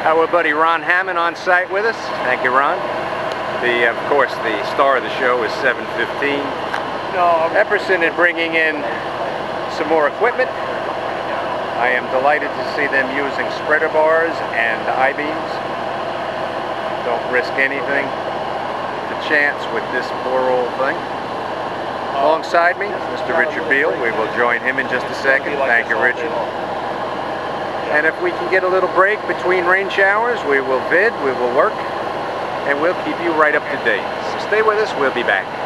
Our buddy Ron Hammond on site with us. Thank you, Ron. The, of course, the star of the show is 715. No, Epperson is bringing in some more equipment. I am delighted to see them using spreader bars and I-beams. Don't risk anything. The chance with this poor old thing. Alongside me, Mr. Richard Beal. We will join him in just a second. Thank you, Richard. And if we can get a little break between rain showers, we will vid, we will work, and we'll keep you right up to date. So stay with us, we'll be back.